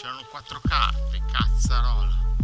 c'erano quattro carte, cazzarola.